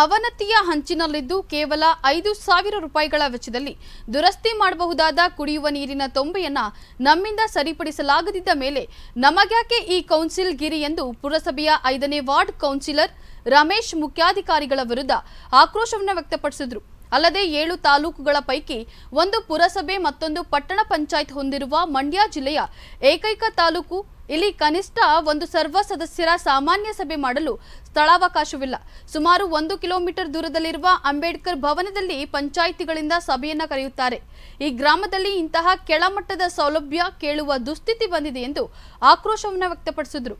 ಅವನತಿಯ ಹಂಚಿನಲ್ಲಿದ್ದು ಕೇವಲ ಐದು ಸಾವಿರ ರೂಪಾಯಿಗಳ ವೆಚ್ಚದಲ್ಲಿ ದುರಸ್ತಿ ಮಾಡಬಹುದಾದ ಕುಡಿಯುವ ನೀರಿನ ತೊಂಬೆಯನ್ನ ನಮ್ಮಿಂದ ಸರಿಪಡಿಸಲಾಗದಿದ್ದ ಮೇಲೆ ನಮಗ್ಯಾಕೆ ಈ ಕೌನ್ಸಿಲ್ ಗಿರಿ ಎಂದು ಪುರಸಭೆಯ ಐದನೇ ವಾರ್ಡ್ ಕೌನ್ಸಿಲರ್ ರಮೇಶ್ ಮುಖ್ಯಾಧಿಕಾರಿಗಳ ವಿರುದ್ಧ ಆಕ್ರೋಶವನ್ನು ವ್ಯಕ್ತಪಡಿಸಿದರು. ಅಲ್ಲದೆ ಏಳು ತಾಲೂಕುಗಳ ಪೈಕಿ ಒಂದು ಪುರಸಭೆ ಮತ್ತೊಂದು ಪಟ್ಟಣ ಪಂಚಾಯತ್ ಹೊಂದಿರುವ ಮಂಡ್ಯ ಜಿಲ್ಲೆಯ ಏಕೈಕ ತಾಲೂಕು ಇಲ್ಲಿ ಕನಿಷ್ಠ ಒಂದು ಸರ್ವ ಸದಸ್ಯರ ಸಾಮಾನ್ಯ ಸಭೆ ಮಾಡಲು ಸ್ಥಳಾವಕಾಶವಿಲ್ಲ. ಸುಮಾರು ಒಂದು ಕಿಲೋಮೀಟರ್ ದೂರದಲ್ಲಿರುವ ಅಂಬೇಡ್ಕರ್ ಭವನದಲ್ಲಿ ಪಂಚಾಯಿತಿಗಳಿಂದ ಸಭೆಯನ್ನ ಕರೆಯುತ್ತಾರೆ. ಈ ಗ್ರಾಮದಲ್ಲಿ ಇಂತಹ ಕೆಳಮಟ್ಟದ ಸೌಲಭ್ಯ ಕೇಳುವ ದುಸ್ಥಿತಿ ಬಂದಿದೆ ಎಂದು ಆಕ್ರೋಶವನ್ನು ವ್ಯಕ್ತಪಡಿಸಿದರು.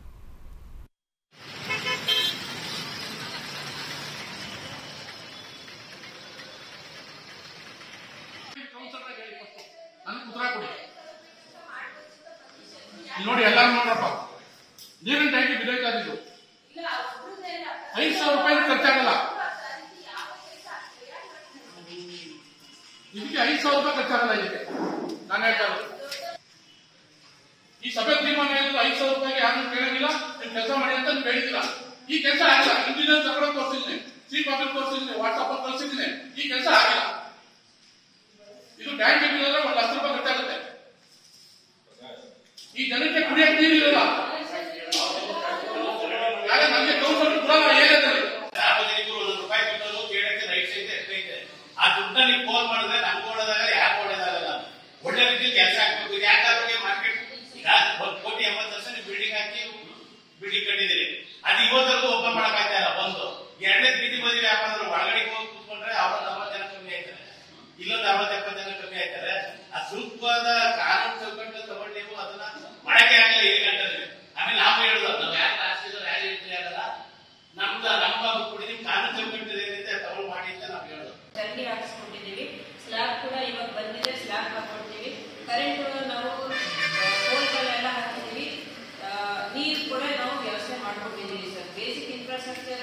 ನೋಡಿ ಎಲ್ಲಾರು ನೋಡ್ರಪ್ಪ. ನೀರಿನ ಟ್ಯಾಂಕಿ ಅದಿದ್ದು ಐದು ಸಾವಿರ ರೂಪಾಯಿ ಖರ್ಚಾಗಲ್ಲ. ಇದಕ್ಕೆ ಐದು ಸಾವಿರ ರೂಪಾಯಿ ಖರ್ಚಾಗಲ್ಲ ಇದಕ್ಕೆ. ನಾನು ಹೇಳ್ತಾ ಈ ಸಭೆ ತೀರ್ಮಾನ ಹೇಳಿದ್ರು ಐದು ಸಾವಿರ ರೂಪಾಯಿಗೆ ಯಾರನ್ನು ಕೇಳಂಗಿಲ್ಲ, ನೀವು ಕೆಲಸ ಮಾಡಿ ಅಂತ ನೀವು ಈ ಕೆಲಸ ಆಗಲ್ಲ ಇಂಜಿನಿಯರ್ ತಗೊಂಡು ತೋರಿಸಿದ್ದೀನಿ ಸಿ ಕಾಪಿ ತೋರಿಸಿದ್ದೀನಿ ವಾಟ್ಸಪ್ ಅಲ್ಲಿ ತೋರಿಸಿದ್ದೀನಿ ಈ ಕೆಲಸ ಆಗಿಲ್ಲ ಇದು ಟ್ಯಾಂಕ್ ಇಟ್ಟಿದ್ರೆ ಒಂದು ಲಕ್ಷ ರೂಪಾಯಿ ಖರ್ಚಾಗುತ್ತೆ ಈ ಜನಕ್ಕೆ ಕುಡಿಯಕ್ಕೆ ನೀರಿಲ್ಲ ಯಾರೇ ನನಗೆ ಕೌನ್ಸಿಲರ್ ಕೊಡಲ್ಲ ಏರಿಯಾದಲ್ಲಿ ಸಾರ್ವಜನಿಕರು ಒಂದು ರೂಪಾಯಿ ಕೊಟ್ಟರು, ಕೇಳಕ್ಕೆ ರೈಟ್ ಐತೆ ಎಷ್ಟ ಆ ದುಡ್ಡನ್ನ ನೀವು ಫೋನ್ ಮಾಡಿದ್ರೆ ನಮ್ಗೆ ಒಳ್ಳೇದಾಗಲ್ಲ ಯಾಕೆ ಒಳ್ಳೇದಾಗಲ್ಲ ಒಳ್ಳೆ ರೀತಿಯಲ್ಲಿ ಕೆಲಸ ಆಗ್ಬೇಕು ಇದು ಮಾರ್ಕೆಟ್ ಈಗ ಒಂದ್ ಕೋಟಿ ಎಂಬತ್ತು ಲಕ್ಷ ನೀವು ಬಿಲ್ಡಿಂಗ್ ಹಾಕಿ ಬಿಲ್ಡಿಂಗ್ ಕಟ್ಟಿದ್ದೀರಿ. ಅದು ಇವತ್ತರೆಗೂ ಓಪನ್ ಚರಂಡಿ ಹಾಕಿಸ್ಕೊಂಡಿದ್ದೀವಿ ಸ್ಲ್ಯಾಬ್ ಕೂಡ ಇವಾಗ ಬಂದಿದೆ ಸ್ಲ್ಯಾಬ್ ಹಾಕೊಳ್ತೀವಿ ಕರೆಂಟ್ ನಾವು ಪೋಲ್ಗಳೆಲ್ಲ ಹಾಕಿದ್ದೀವಿ. ನೀರು ಕೂಡ ನಾವು ವ್ಯವಸ್ಥೆ ಮಾಡ್ಕೊಂಡಿದ್ದೀವಿ ಸರ್. Basic infrastructure